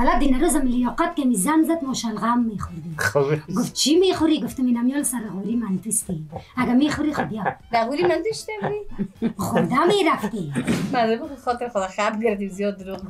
والا دین روزم لیاقت که می زن زد ما شلغم میخوردیم خب گفت چی می‌خوری گفتم اینم یال سر غوری من توستی اگه می‌خوری خود یا دغولی من داشته بودی خورده می‌رفتی من خاطر خدا خب گردیم زیاد دروغ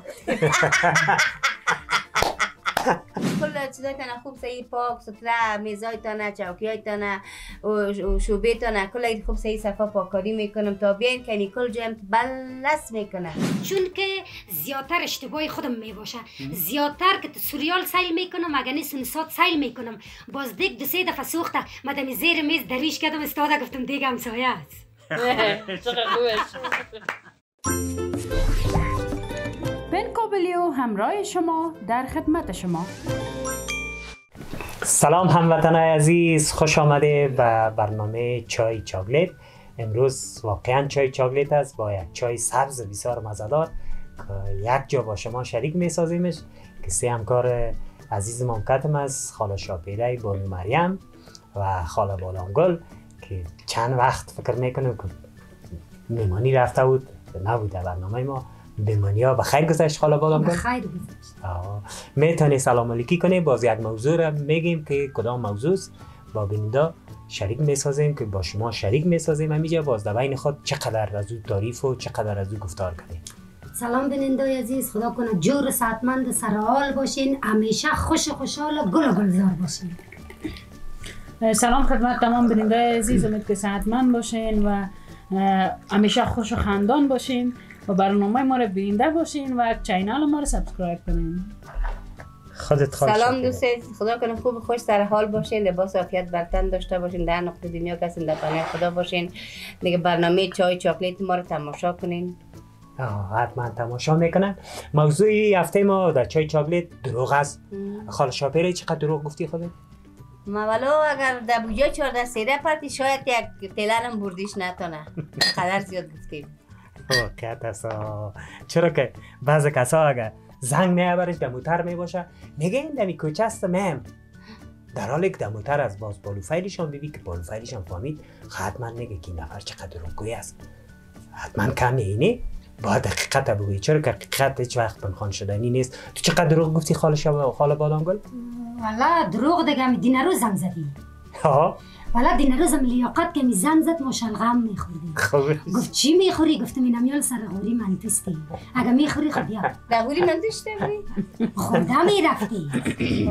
کل چیزای تانه خوب صحیح پاک ستره میزای تانه چوکی تانه و شوبه تانه کل اید خوب صحیح صفا پاکاری می‌کنم تا بیاین که کل جایم بلس می‌کنه. چون که زیادتر اشتباهی خودم می‌باشه. زیادتر که سوریال سیل می‌کنم اگه نیست سات سیل می‌کنم. باز دیگ دو سه دفعه سوخته. مدام زیر میز دریش کردم استاده گفتم دیگه همسایه است. چقدر خوبش پنکابلیو همراه شما در خدمت شما. سلام هموطنای عزیز خوش آمده به برنامه چای چاکلت. امروز واقعا چای چاکلت است با یک چای سبز بسیار مزدار که یک جا با شما شریک می سازیمش که سه همکار عزیز ممکتم است خاله شاپیره بانو مریم و خاله بالانگل که چند وقت فکر می‌کنم که میمانی رفته بود نبود در برنامه ما. میمانی ها بخیر گذشت خاله بالانگل خیر گذشت. می‌تونی سلام علیکی کنی باز یک موضوع را میگیم که کدام موضوع است. با بیننده شریک می‌سازیم که با شما شریک می‌سازیم. همیجا باز در بین خود چقدر از او تعریف و چقدر از او گفتار کنیم. سلام بیننده عزیز. خدا کنه جور صحتمند سرحال باشین. همیشه خوش و خوشحال و گل و گلزار باشین. سلام خدمت تمام بیننده عزیز. امید که صحتمند باشین و همیشه خوش و خندان باشین. و برنامه ما رو بیننده باشین و channel ما رو subscribe کنین خودت خواهد سلام دوست خدا کنه خوب و خوش سر حال باشین لباس عافیت برتن داشته باشین در نقطه دنیا کسین در پناه خدا باشین دیگه برنامه چای چاکلیت ما رو تماشا کنین آه، حتما تماشا می‌کنن موضوع هفته ما در چای چاکلت دروغ است خاله شاپیره چقدر دروغ گفتی خودت ما ولو اگر در بوجا چهارده سیره پرتی شاید یک تلنم بردیش نتانه قدر زیاد گفتیم است آه. چرا که بعض کسا اگر زنگ میبرش در موتر می‌باشه میگه این دمی کوچه است میم در حالی که در موتر از باز بالوفیلشان ببی که بالوفیلشان فهمید حتما میگه که نفر چقدر دروغگوی است. حتما کم اینی. باید حقیقت بگویی چرا که حقیقت هیچ وقت پنهان شدنی نیست تو چقدر دروغ گفتی خاله شب خاله بادامگل والا دروغ دیگه می دین روزم زدی ها والا دین روزم لیاقت که می زن زد ما شلغم میخوردیم. خب گفت چی می‌خوری؟ گفتم اینم یال سر غوری من توستی اگه می‌خوری خود یا دغولی من داشته بودی خورده می‌رفتی.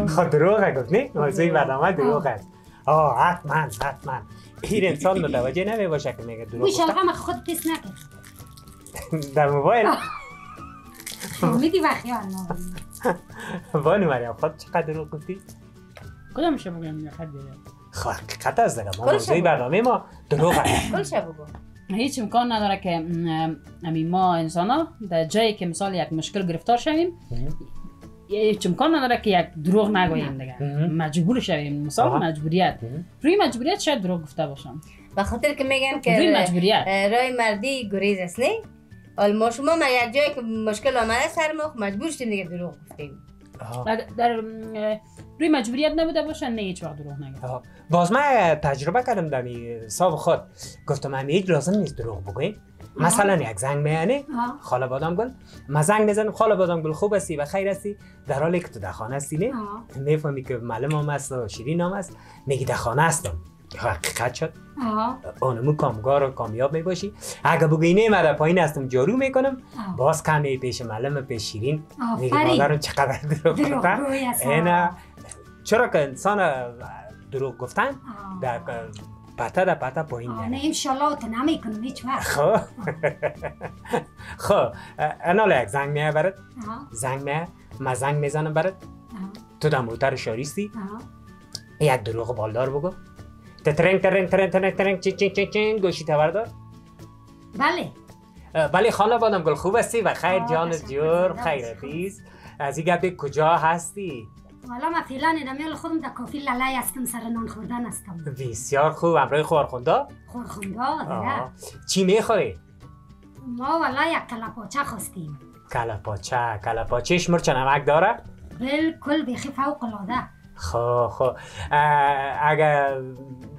خب دروغ گفت نه؟ موضوع برنامه دروغ است. آه حتما حتما. این انسان متوجه نمی باشه که میگه دروغ بوی گفته. شلغم خود تست نکرد. در موبایل. فهمیدی وقتی بانو مریم خود چقدر دروغ گفتی؟ کدام شما بگم این خد بیاره حقیقت است دیگه ما کل موضوع. برنامه ما دروغ هیچ امکان نداره که همین ما انسان ها در جایی که مثال یک مشکل گرفتار شویم هیچ امکان نداره که یک دروغ نگوییم دیگه. مجبور شویم. مثال. مجبوریت. روی مجبوریت شاید دروغ گفته باشم. به خاطر که میگن که روی مجبوریت. رای مردی گریز است نه؟ حال ما شما ما یک جایی که مشکل آمده سر ما خب مجبور شدیم دیگه دروغ گفتیم. آه. در روی مجبوریت نبوده باشه نه هیچ وقت دروغ نگم آه. باز من تجربه کردم در حساب خود. گفتم من هیچ لازم نیست دروغ بگویم. مثلا یک زنگ میانه. خاله بادام گل. ما زنگ می‌زنم خاله بادام گل خوب هستی و خیر هستی. در حالی که تو در خانه هستی نه. می‌فهمی که معلم هم است و شیرین هم است میگی در خانه هستم. حقیقت شد. آنمو کامگار و کامیاب می‌باشی. اگه بگویی نه من در پایین هستم جارو می‌کنم. آه. باز کمی پیش معلم پیش شیرین. میگه. مادرم چقدر دروغ گفتن. چرا که انسان دروغ گفتن. در پتا در پتا پایین نه انشالله تو نمی‌کنم هیچ وقت. خب. خب انا یک زنگ میه برات. آه. زنگ میه ما زنگ می‌زنم برات. تو در موتر شاریستی. یک دروغ بالدار بگو. ترنگ ترنگ ترنگ ترنگ ترنگ چین چین چین چین گوشی تبردار بله. بله خانه بادم گل خوب هستی و خیر جان. جور خیر. عزیز از این گپی کجا هستی؟ والا من فعلا اینمیال خودم در کافی لالای هستم سر نان خوردن هستم. بسیار خوب. امروی خوارخونده خورخونده آه. دیگه چی می‌خوری؟ ما والا یک کلپاچه خواستیم. کلپاچه کلپاچه شمر چه نمک داره؟ بالکل بیخی فوق العاده. خب خب. اه، اگر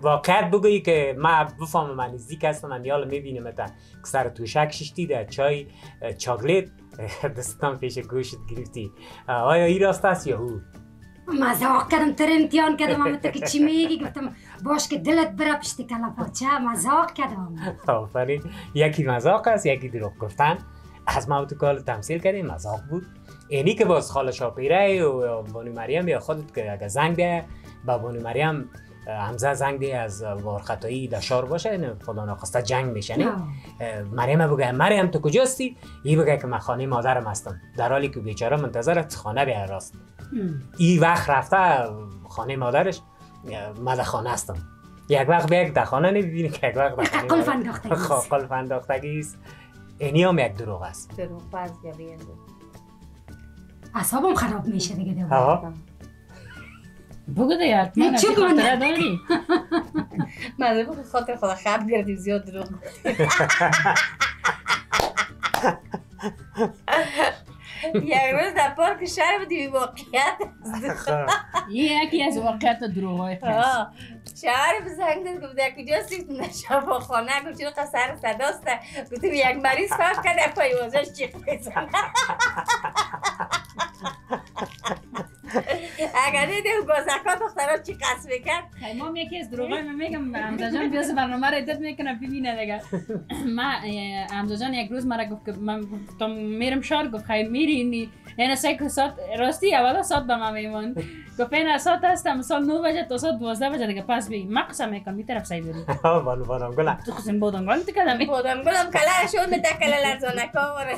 واقعیت بگویی که من بفهمم من نزدیک هستم من یالا می‌بینم تا که سر توشک ششتی در چای چاکلیت دستم پیش گوشت گرفتی. آیا این راست است یا او مزاق کردم تر امتحان کردم. اما که چی میگی؟ گفتم باش که دلت بره پشت کلا پاچه مزاق کردم. آفرین. یکی مذاق است یکی دروغ گفتن. از ما تو کال تمثیل کردیم مذاق بود. اینی که باز خاله شاپیره و بانو مریم یا خودت که اگه زنگ ده با بانو مریم همزه زنگ ده از وارخطایی دشار باشه نه خدا ناخواسته جنگ میشه نه؟ مریم بگه مریم تو کجاستی؟ ای بگه که من خانه مادرم هستم. در حالی که بیچاره منتظر خانه بیا راست. این وقت رفته خانه مادرش در خانه هستم. یک وقت بیاک در خانه نمی‌بینی که یک وقت در خانه قلف انداختگی است. هم یک دروغ است. دروغ باز یا بیان اعصابم خراب میشه دیگه دیگه آها. بگو دیگه این کنم؟ خاطره داری؟ من بخور خاطر خدا خب گردیم زیاد دروغ یک روز در پارک شهر بودیم واقعیت خب. این یکی از واقعیت دروغ های. شوهر به زنگ داد گفت در کجاستی نشا با خانه. گفت چرا سر صداست گفتیم یک مریض فرق کرده پای وازش چیخ بزنه اگر دیده با زکات دخترها چی قصد می‌کرد؟ ما یکی از دروغای من میگم حمزه جان بیاز برنامه رو ادت می‌کنه ببینه دیگه. ما حمزه جان یک روز مرا گفت که من گفتم میرم شهر گفت خیلی میری اینی این سه ساعت راستی اولا ساعت به من میمون گفت این ساعت هستم مثلا 9 بجه تا ساعت 12 بجه دیگه. پس بی من قسم می‌کنم می طرف سعی آه، بانو بانو گلم. تو قسم بودن گان تو کدام بودم گلم کلر شد میده کلر لرزانه کامره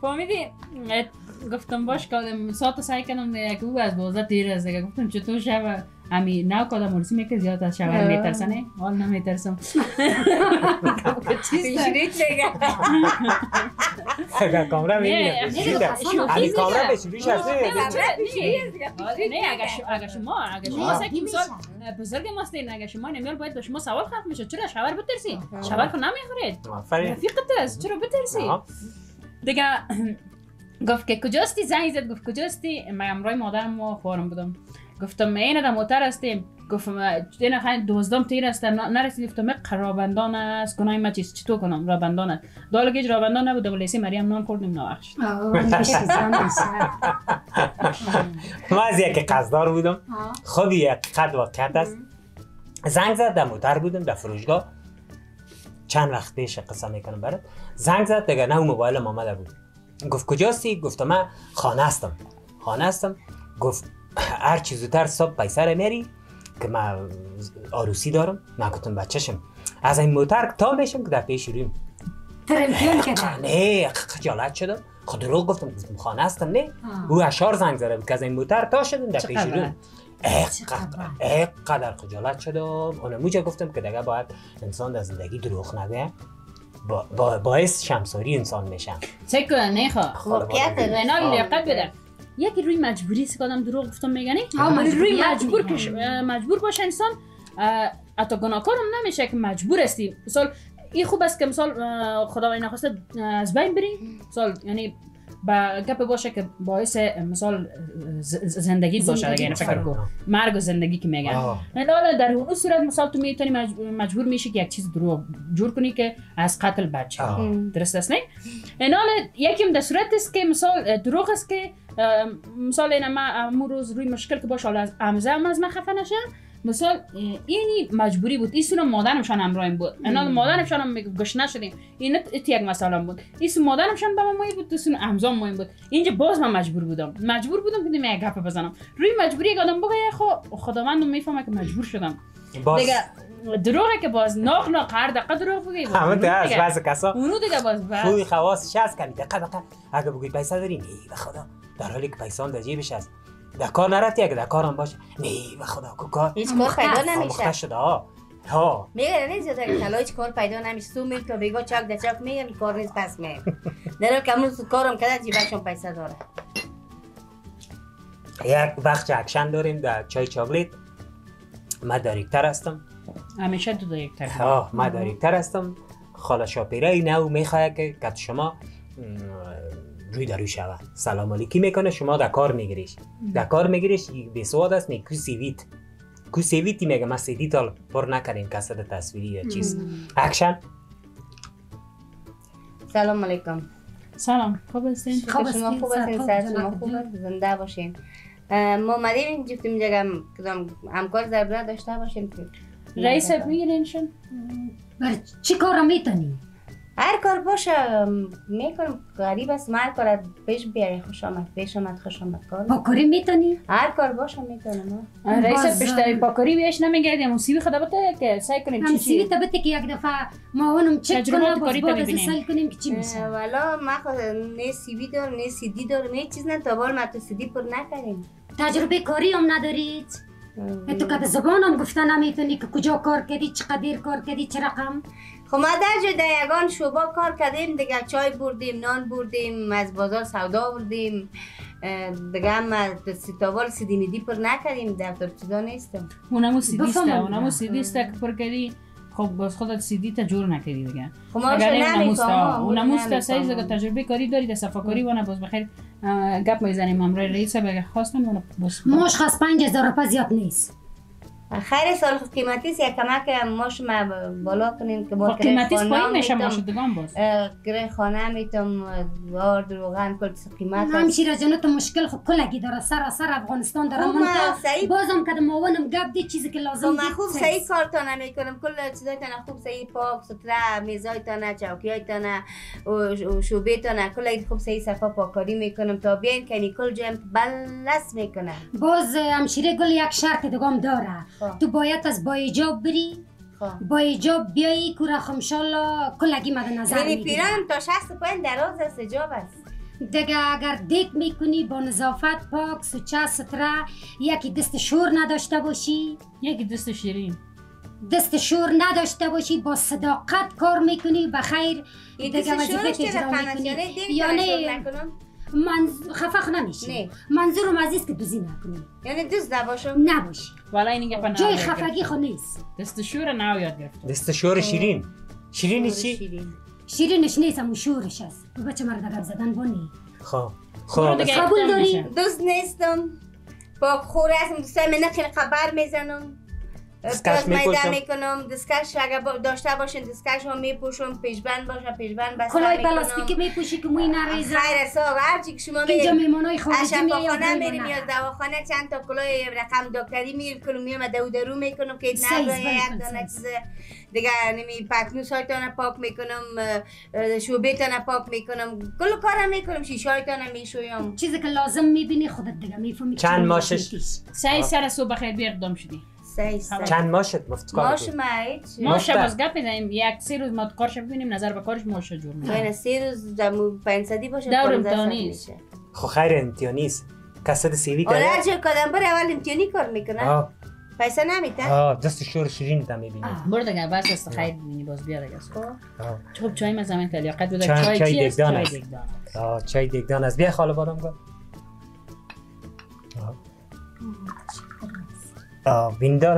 فهمیدی اه، گفتم باش کادم ساعت سعی کنم دیگه که او از 12 تیر است دیگه گفتم چطور شب امی نو کادم مرسی می‌کرد زیاد از شوهر میترسنه حال نمیترسم پیشریت نگه اگر کامرا نه، می‌بینه نه، نه، نه، نه، کامرا نه. بشوریش هست نه، نه، نه اگر شما اگر شما. سکی مثال بزرگ ماستین اگر شما نمیال باید به شما سوال خلق میشه چرا شوهر بترسی شوهر خود نمی‌خورید رفیقت است چرا بترسی. دیگه گفت که کجاستی زنگ زد؟ گفت کجاستی؟ من امرای مادرم و خواهرم بودم. گفتم این در موتر هستیم. گفتم این خیلی دوزدم تیر است نرسید. گفتم من رابندان است. گناه من چیست؟ چطور کنم؟ رابندان است. دالگیج رابندان نبود ولی سی مریم نان خوردیم. میشه. من از یک قصدار بودم. خود یک قد واقعیت است. زنگ زد. در موتر بودم. در فروشگاه. چند وقت پیش قصه می‌کنم برات. زنگ زد. دیگه نه موبایل آمده بود. گفت کجاستی؟ گفتم من خانه هستم. خانه هستم؟ گفت هر چی زودتر صبح پیسه رو میری که من آروسی دارم من گفتم بچهشم. از این موتر تا میشم که در پیش رویم تر امتحان کردم نه خجالت شدم. خود دروغ گفتم گفتم خانه هستم؟ نه. او اشار زنگ زدم که از این موتر تا شدم در پیش؟ رویم؟ اقدر خجالت شدم. اون موجه گفتم که دیگه باید انسان در زندگی دروغ نگه. با, با باعث شمساری انسان میشن چک کن نه خواه واقعیت اینا لیاقت بده. یکی روی مجبوری است که آدم دروغ گفتم میگنی روی مجبور. کش مجبور باشه انسان. حتی گناهکارم نمیشه که مجبور استی مثال این خوب است که مثال خداوند نخواسته از بین بری مثال یعنی با گپ باشه که باعث مثال زندگی باشه دیگه یعنی فکر. کو مرگ و زندگی که میگن. حالا در اون صورت مثال تو می‌تونی مجبور, میشی که یک چیز دروغ جور کنی که از قتل بچه آه. درست است نه؟ این حال یکیم در صورت است که مثال دروغ است که مثال این ما امو روز روی مشکل که باشه حالا از امزه هم از من خفه نشه. مثال اینی مجبوری بود ایسون مادرمشان همراهیم بود. این حال مادرمشان هم میگه گوش نشدیم این یک مسئله بود. ایسون مادرمشان به من مهم بود ایسون امزام مهم بود. اینجا باز من مجبور بودم. مجبور بودم که دیم یک گپ بزنم. روی مجبوری یک آدم بگه خب خداوند می‌فهمه که مجبور شدم. دیگه دروغه که باز. ناق ناق هر دقیقه دروغ بگی همه ده از دیگه- بعض کسا. اونو دیگه باز بس. خوی خواستش هست کنی دقیقه دقیقه. اگه بگوی پیسه داری نه به خدا. در حالی که پیسه هم در جیبش هست در کار نرفتی اگه در کار هم باشه. نه به خدا کو کار هیچ کار پیدا نمیشه. شده ها ها. میگه نه زیاد اگه طلا هیچ کار پیدا نمیشه. تو میل تو بگو چاک در چاک میگم کار نیست پس حال که امروز کارم کرده جیبشون پیسه داره. یک بخش اکشن داریم در چای چاکلیت. من دایرکتر هستم. همیشه تو یک طرف آه من دایرکتر هستم. خاله شاپیره نو می‌خواه که که شما م، روی درو شود. سلام علیکی می‌کنه شما در کار میگیریش در کار میگیریش به سواد است. نه کو سیویت کو سیویتی میگه. ما سیدی تا پر نکردیم. کسد تصویری یا چیز. اکشن. سلام علیکم. سلام. خوب هستین؟ خوب شما؟ خوب هستین شما خوب زنده باشین. ما اومدیم. این جفت اینجا هم کدام همکار ضرورت داشته باشیم. رئیس میگیرینشون؟ بر چی کار می‌تونی؟ هر کار باشه می‌کنم. غریب است ما هر کار پیش بیاری خوش آمد پیش آمد خوش آمد. کار پاکاری می‌تونی؟ هر کار باشه می‌کنم رئیس باز- بیشتری پاکاری بهش نمیگه یا موسیقی خدا بته که سعی کنیم چی سیوی تا که یک دفعه ما اونم چک کنم باز کاری تا بعد از ببینیم. سال کنیم که چی میشه. والا ما خود نه سیوی دار نه سیدی دار نه چیز نه تا بال ما تو سیدی پر نکردیم. تجربه کاری هم ندارید؟ تو که به زبان هم گفته نمی‌تونی که کجا کار کردی چقدر کار کردی چه رقم؟ در جای در یگان شوبا کار کردیم دیگه چای بردیم نان بردیم از بازار سودا بردیم دیگه هم از سیتاوال سیدی میدی پر نکردیم دفتر چیزا نیستم اونمو سیدیسته. اونمو سیدیسته که پر کردی. خب باز خودت سیدی تا جور نکردی دیگه. خب ما اگر نمی‌فهمم اونموسته سعی دیگه تجربه کاری داری در صفاکاری ونه باز بخیر. گپ می‌زنیم امرای رئیس بگه خواستم اونو باز ماش خواست پنج هزار روپه زیاد نیست. خیر سال خود قیمتی است یک کمک ماش ما بالا کنیم که ما قیمتیش خانه پایین میشه میتم- ماشدگان باز گره خانه میتم آرد روغن کل قیمت همشیره جانو تو مشکل خود کلگی داره سراسر افغانستان داره من ما تا بازم که ماونم گپ دی چیزی که لازم دید خوب. صحیح کار تا نمی‌کنم کل چیزایتان خوب صحیح پاک ستره میزایتان چوکیایتان و شوبیتان کل خوب صحیح صفا پاکاری می‌کنم تا بیاین کنی کل جایم بلس می‌کنم باز همشیره گل یک شرط دگام داره خب. تو باید از با ایجاب بری. خب. با ایجاب بیایی کورا خمشالله کلگی مد نظر یعنی پیرانم تا 60 پایین دراز است اجاب است. دیگه اگر دیک می‌کنی با نظافت پاک سوچه ستره یکی دست شور نداشته باشی. یکی دست شیرین. دست شور نداشته باشی با صداقت کار می‌کنی بخیر دیگه دست وظیفه شورش چرا اجرا می‌کنی. یعنی منظ... خفخ نمیشی نه. منظورم از است که دوزی نکنی. یعنی دوست نباشم نباشی والا این گپ نه جای خفگی خود نیست. دست شور نه یاد گرفت. دست شور شیرین. شیرین چی؟ شیرین. شیرینش نیست همون شورش است. تو بچه مرد گپ زدن بانی. خب. خب. قبول داری؟ دوست نیستم. با خوره هستم دوستای من نخیل خبر می‌زنم. میده می‌پوشم. می‌کنم دستکش اگر با- داشته باشین دستکش هم میپوشم. پیشبند باشه پیشبند بسته کلای می‌کنم. پلاستیکی میپوشی که موی نریزه خیر اصلا هرچی که شما که اینجا میرین میمانای خارجی میاد میریم یا دواخانه. چند تا کلای رقم دکتری میریم کنم میام دو درو می‌کنم. که بله، یک دانه سیز. چیز دیگه نمی پکنوس هایتان پاک می‌کنم. شوبیتان پاک می‌کنم. کل کارم می‌کنم. شیشه هایتان می‌شویم. چیزی که لازم می‌بینی خودت دیگه می‌فهمی چند چی ماشش؟ سعی سر صبح بخیر بیا اقدام شدی. چند ماشت مفتکار ماش ما هیچ ما ماشته. شب از گپ بزنیم یک سه روز ما کارش ببینیم نظر به کارش ماشه جور. بین سه روز دمو پنسدی باشه دور 15 امتحانی میشه خب خیر امتحانی است کسد سیوی آره هر کرده جا کدام بر اول امتحانی کار می‌کنه پیسه نمیتن آه دست شور شیرین تا می‌بینی. برو دیگه بس است خیر ببینی باز بیا دیگه چوب چای ما زمین تلیاقت بده چای- چای چای چی است دگدان چای است. دگدان است. آه چای دیگدان از بیا خاله بادم گل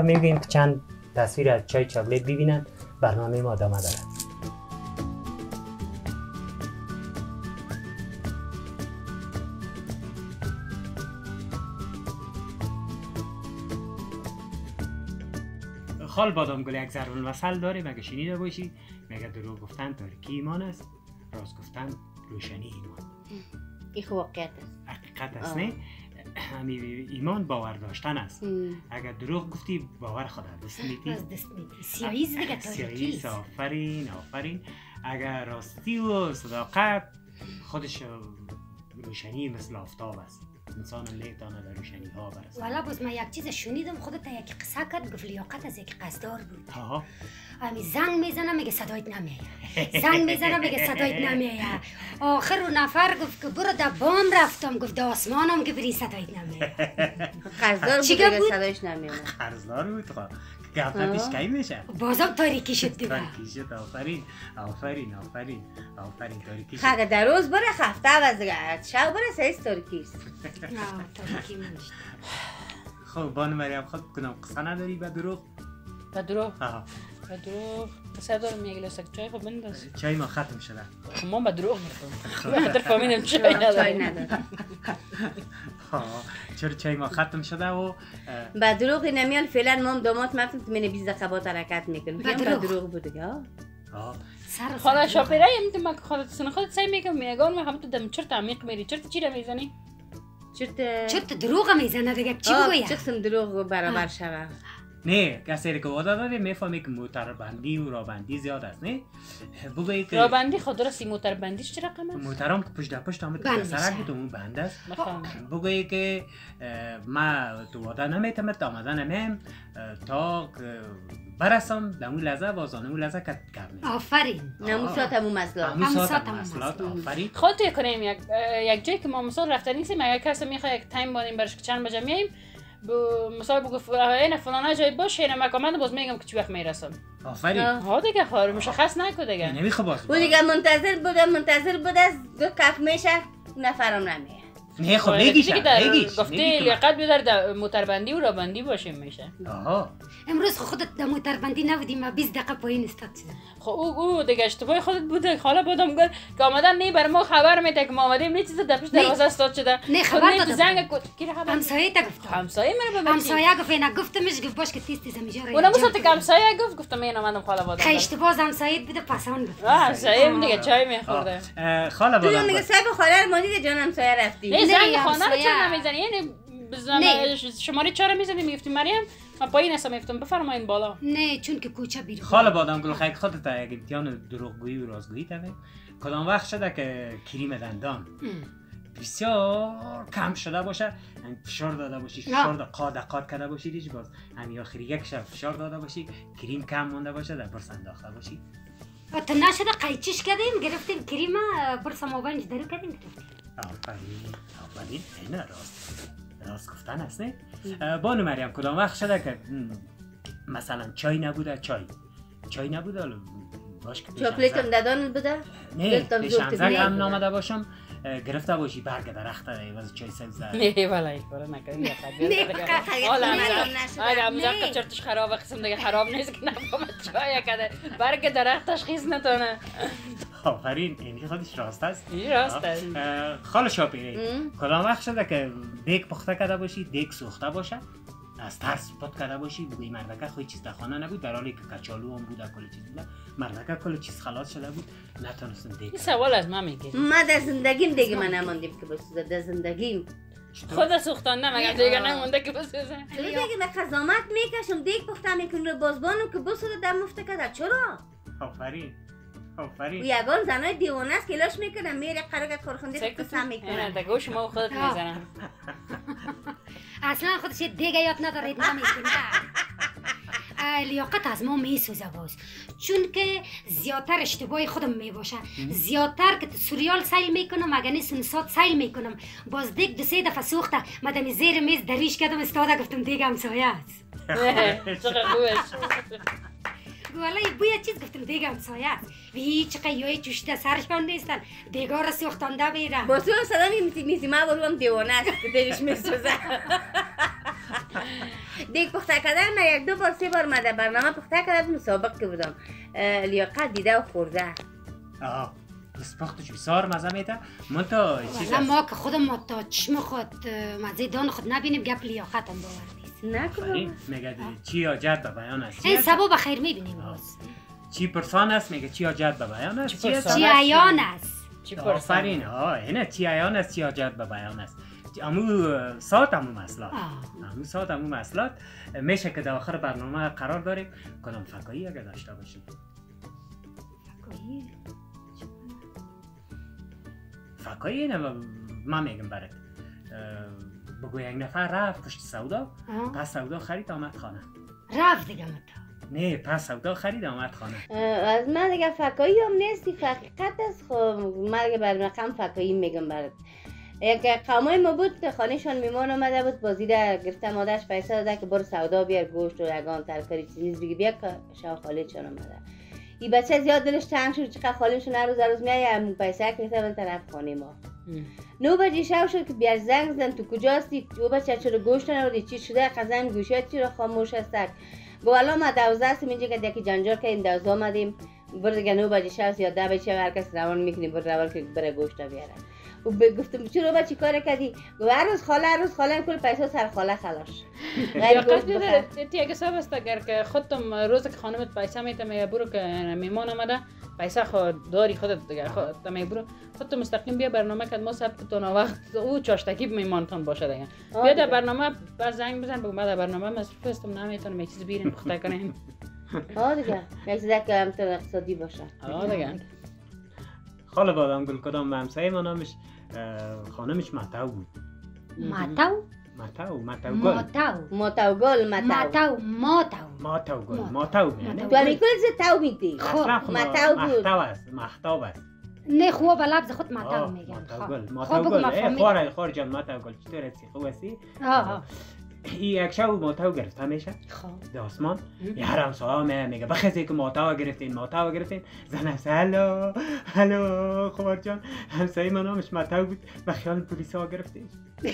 میگیم که چند تصویر از چای چاکلیت ببینن برنامه ما ادامه داره خال بادام گل یک ضرب المثل داره مگه شنیده باشی؟ مگه دروغ گفتن تاریکی ایمان است؟ راست گفتن روشنی ایمان. این خب واقعیت است. حقیقت است. نه؟ همی ایمان باور داشتن است. اگر دروغ گفتی باور خدا دست میدی. سیاییز دیگه سیاییز آفرین آفرین. اگر راستی و صداقت خودش روشنی مثل آفتاب است. انسان می‌تونه در روشنی ها برسه والا باز من یک چیز شنیدم خودت یک قصه کرد گفت لیاقت از یک قصدار بود. ها همی زنگ می‌زنه میگه صدایت نمیه زنگ می‌زنه میگه صدایت نمیه آخر او نفر گفت که برو در بام رفتم گفت در آسمانم که بری صدایت نمیه قرضدار بود؟ صدایش نمیومد قرضدار بود آه. کی میشه بازم تاریکی شد دیگه تاریکی شد آفرین آفرین آفرین آفرین تاریکی شد خب در روز بره خفته دیگه شب بره سه تاریکی است آه، تاریکی منشت خب بانو مریم خود کنم قصه نداری به دروغ و دروغ آها و دروغ صدر میگه لسک چای خب بنداز چای ما ختم شده ما به دروغ می‌خورم خاطر فهمیدم چای چای نداره چرا چای ما ختم شده و با دروغ نمیال فعلا ما هم داماد مفتم که من 20 دقیقه بعد حرکت می‌کنم با دروغ. دروغ بود. آه. سر خاله سر شاپیره یم تو مک خالت سن خالت سعی می‌کنم میگم می‌خوام تو دم چرت عمیق میری چرت چی می‌زنی چرت چرت دروغ می‌زنه دیگه چی آه، بگویم قسم دروغ برابر شوه نه کسی که وادا داره می‌فهمی که موتر بندی و رابندی زیاد است نه؟ بگویی که رابندی خود درستی موتر بندیش چه رقم است؟ محترم که پشت در پشت آمد بند که سرک اون بند است. نفهم بگویی که ما تو واده نمیتم تا آمدن نمیم تا که برسم در اون لحظه بازانه اون لحظه کت کردیم آفرین. نموسات همون مسئله. همون همون ساعت ساعت هم هم مسئلات. مسئلات. آفرین. خود توی کنیم یک یک جایی که ما مثال رفته نیستیم اگر کسی می‌خواد یک تایم بانیم برش که چند بجه میاییم مثال بگو این فلانه جای باشه این مکان. باز میگم که چی وقت می‌رسم. آفرین. ها دیگه خواهر مشخص نکو دیگه. نمیخه باز. او دیگه منتظر بوده منتظر بوده از دو کف میشه نفرم نمیه نه خب آره، که بگیش گفته بگی که لیاقت بیدار در موتربندی و رابندی باشیم میشه. من- آها. امروز خو خودت در موتربندی نبودی ما 20 دقیقه پایین استاد شدم خب او او دیگه اشتباه خودت بوده. حالا بودم گل که آمدن نه بر ما خبر میده که ما آمدیم. نه چیز در پیش نه. دروازه استاد شده. نه، خود خبر نه داده زنگ کو کی خبر؟ همسایه تا گفتم همسایه میره به همسایه گفت اینا گفتمش گفت باش که تیز تیز اینجا رو اونم وسط که همسایه گفت گفتم این آمدم خاله بادم. خیشت باز همسایه بوده پسان گفت. آه همسایه هم دیگه چای. میخورده. خاله تو بادم میگه صاحب خاله مالی جانم سایه رفتی نه، زنگ خانه رو. چرا نمی‌زنی؟ یعنی شماره چهار می‌زنی؟ می‌گفتی مریم؟ من پایین هستم می‌گفتم بفرمایین بالا. نه چون که کوچه بیرون. خاله بادم گل خیلی خودت یک امتحان دروغگویی و رازگویی تنه کدام وقت شده که کریم دندان بسیار کم شده باشه یعنی فشار داده باشی فشار دا قاد قاد کرده باشی دیش باز. همین آخری یک شب فشار داده باشی کریم کم مونده باشه در برس انداخته باشی. و تو نشده قیچیش کردیم گرفتیم کریم برس موبایل درو کردیم. گرفتیم آفرین آفرین اینه راست. راست گفتن است نه؟ بانو مریم کدام وقت شده که؟ مثلا چای نبوده؟ چای. چای نبوده حالا باش که چاکلیت هم دادان بوده؟ نه دلتان پیش زود همزن تبلیغ هم. نامده باشم. گرفته باشی برگ درخت عوض چای سبز نه والا این کارو نکنی نه، فقط حالا نه، نه. که چرتش خرابه قسم دیگه خراب نیست که نفهمه چای کده برگ درخت تشخیص نتونه. آفرین این خودش راست است. این راست است. خاله شاپیری ام. کدام وقت شده که دیگ پخته کرده باشی دیگ سوخته باشه. از ترس پت کرده باشی بگوی مردکه خود چیز در خانه نبود. در حالی که کچالو هم بود کل چیز بود. مردکه کل چیز خلاص شده بود. نتونستم دیگ این سوال از من میگی ما در زندگیم دیگه من نماندیم که بسوزه. در زندگیم. خود سوختان نه مگر دیگه نمونده که بسوزه. تو دیگه به قضامت می‌کشم. دیگ پخته می‌کنم رو بازبانو که بسوزه در مفته کده چرا؟ آفرین. آفرین یگان زنای دیوانه است که لاش می‌کنم میره قرار کارخونده قسم نه می‌کنم گوش ما خودت. می‌زنم. اصلا خودش دیگه یاد ندارید نمی‌کنه لیاقت از ما میسوزه باز. چون که زیادتر اشتباه خودم می‌باشه زیادتر که سوریال سیل می‌کنم اگر سنسات سیل می‌کنم. باز دیگ دو سه دفعه سوخته مدام زیر میز دریش کردم استاده گفتم دیگ همسایه است. یه بوی چیز گفتم دیگه همسایه است هیچ قیای چوشته سرشان نیستن دیگه را سوختانده بیرم با تو صدا میمیسی میسی ما بروم دیوانه است که دیگش میسوزه دیگ پخته کردن من یک دو بار سه بار من در برنامه پخته کردم مسابق که بودم لیاقت دیده و خورده آه بس پختش بسیار مزه میده من تا چیز. ما که خودم ما تا چشم خود مزه دان خود نبینیم گپ لیاقت هم باور نکنم. میگه چی حاجت به بیان است؟ این؟ سبا بخیر می‌بینیم. باز چی پرسان است؟ میگه چی حاجت به بیان است؟ چی؟ پرسان؟ عیان است. چی آفرین. ها اینه چی عیان است چی حاجت به بیان است. امو ساعت امو مسئلات آه. امو ساعت امو مسئلات میشه که در آخر برنامه قرار داریم. کدام فکایی اگر داشته باشیم. فکایی؟ اینه من میگم برات. بگو یک نفر رفت پشت سودا. پس سودا خرید آمد خانه. رفت دیگه متا نه پس سودا خرید آمد خانه. از من دیگه فکایی هم نیستی حقیقت است. خب من دیگه بر رقم فکایی میگم برات. یک قومای ما بود خانهشان میمان آمده بود بازیده گرفته مادرش پیسه داده که برو سودا بیار گوشت و یگان ترکاری چیز بگی بیا که شو خالیشان آمده. این بچه زیاد دلش تنگ شد چقدر خالیشون هر روز هر روز میایه پیسه گرفته به طرف خانه ما. نو بجه شب شد که بیار زنگ زن تو کجاستی؟ تو بچه چرا گوشت نبودی چی شده؟ خزن گوشت چرا خاموش هستک گو الان ما دوزه هستیم اینجا که یکی جنجال که این دوزه آمدیم بر دیگه نو بجه شب یا ده بجه هر کس روان می‌کنیم بر روان که بره گوشت بیاره و ب- گفتم چرا بچه کار کردی؟ گو هر روز خاله هر روز خاله کل پیسا سر خاله خلاش. غیر بیدار تی اگه سب است اگر که خودتم روز که خانمت پیسه میتم یا برو که میمان آمده پیسه خود داری خودت دیگه خودت می برو. خودت مستقیم بیا برنامه که ما سب تو وقت او چاشتکی میمانتان باشه دیگه. بیا. در برنامه بر زنگ بزن بگو ما در برنامه مصروف هستم نمی‌تونم یک چیز بیریم پخته کنیم آه دیگه. یک چیزی که همطور اقتصادی باشه. آه دیگه. خاله بادام گل کدام همسایه ما نامش خانمش متو بود. ماتاو متو متو گل. ماتاو ماتو گل ماتاو ماتاو ماتو گل. ماتو یعنی تو همی کل چیز تو میتی خب، خب متو بود. مختو است مختو است. نه خوب به لفظ خود ماتاو میگن ماتو خب. گل خب ماتو بگو گل. مفهومی. خور خور جان ماتو گل. چطور هستی خوب هستی. این یک شب ماتو گرفته میشه خب. آسمان یه هر میه میگه. بخزی که ماتو گرفتین ماتو گرفتین. زن هست هلو هلو خوار جان. همسایه ما نامش ماتو بود. به خیال پلیس ها گرفتین.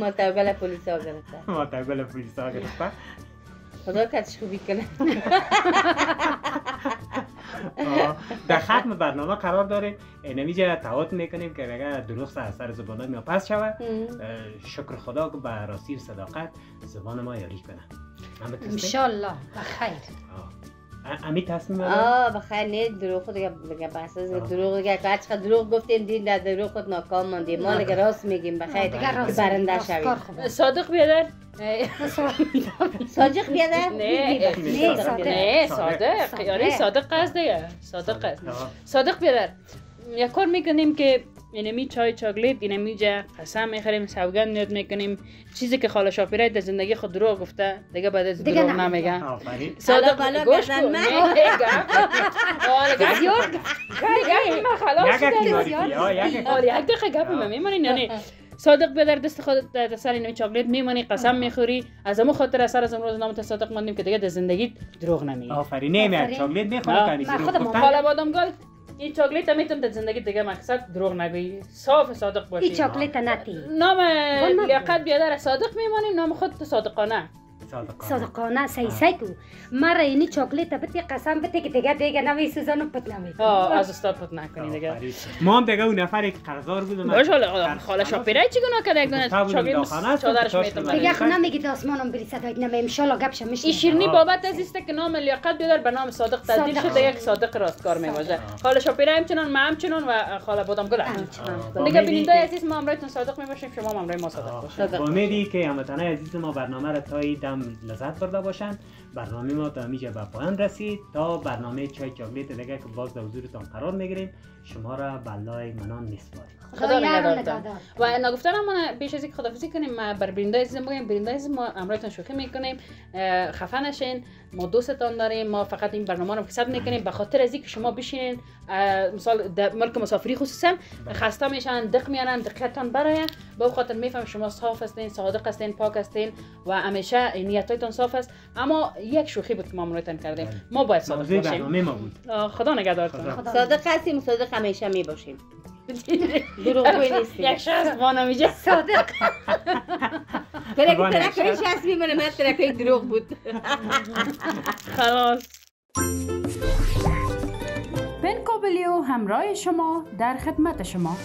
ماتو گل پلیس ها گرفته. ماتو گل پلیس ها گرفته. خدا کتش خوبی کنه. در ختم برنامه قرار داریم. نمیجا توات می‌کنیم که اگر دروغ از سر زبان ما پس شود. شکر خدا که به راستی و صداقت زبان ما یاری کنه. انشالله. بخیر امی تصمیم داره؟ آه بخیر نه دروغ خود دیگه دیگه بس از. دروغ دیگه. که هرچقدر دروغ گفتین دین در دروغ خود ناکام ماندیم. ما دیگه راست میگیم. بخیر دیگه راست برنده شویم. خوبه. صادق بیادر. صادق بیاده نه نه، صادق. نه یعنی صادق دیگه صادق است آه. صادق بیادر یک کار می‌کنیم که اینمی چای چاکلیت اینمی جا قسم می‌خریم سوگند یاد می‌کنیم چیزی که خاله شاپیره در زندگی خود دروغ گفته دیگه بعد از دیگه دروغ نمیگه. صادق بالا گوش کن. نه،. آره، خلاص یک آره دقیقه گپ ما میمونی یعنی صادق به در دست خود در سر اینو چاکلیت میمونی قسم می‌خوری از امو خاطر اثر از امروز نامت صادق ماندیم که دیگه در زندگی دروغ نمیگی. آفرین نمی آفرین. چاکلیت آه. می‌خوره کنی من خودم حالا بادام گل این چاکلیت هم می‌تونم در زندگی دیگه مقصد دروغ نگویی. صاف صادق باشی. این چاکلیت نتی. نام نگو. لیاقت بیادر صادق میمونیم نام خود صادقانه. صادقانه. سی سی کو مرا اینی چاکلیت بتی قسم بتی که دیگه دیگه نمی سوزانو پت نمی آه از استاد پت نکنی دیگه. ما هم دیگه اون نفری که قرضدار بود باش حالا خاله شاپیره چی گناه کرده یک دونه گفته بودم چاکلیت چادرش بله. دیگه خو نمیگی داسمانم بری صدای نمی امشالله گپ شمش این شیرنی آه. بابت از است که نام لیاقت بیادر به نام صادق تبدیل. شده یک صادق راستکار صادق. خاله شاپیره همچنان ما همچنان و خاله بادام گل همچنان. دیگه بیننده عزیز ما امرایتون صادق می‌باشیم شما امرای ما صادق باشید با امیدی که هموطنای عزیز ما برنامه را تا این دم لذت برده باشند. برنامه ما تا اینجا به پایان رسید. تا برنامه چای چاکلیت دیگه که باز در حضورتان قرار می‌گیریم. شما را بلای منان میسپاریم خدا نگهدار. و نگفتن ما بیش از اینکه خدافزی کنیم. ما بر برنده عزیز بگیم برنده عزیز ما امرایتون شوخی می‌کنیم. خفه نشین. ما دوستتان داریم. ما فقط این برنامه رو کسب می‌کنیم. به خاطر از اینکه شما بشینین مثال در ملک مسافری خصوصا خسته میشن دق میارن دقتان برای. به خاطر میفهم شما صاف هستین صادق هستین پاک هستین و همیشه نیتایتان صاف است. اما یک شوخی بود که ما امرایتان کردیم. بله. ما باید صادق باشیم. برنامه ما بود. خدا نگهدارتون صادق هستیم صادق همیشه می‌باشیم دروغگوی نیستیم. یک شخص ما نمیجه صادق. ترک وانه. ترک شخص میمونه من ترک دروغ بود. خلاص. پن کابلیو همراه شما در خدمت شما.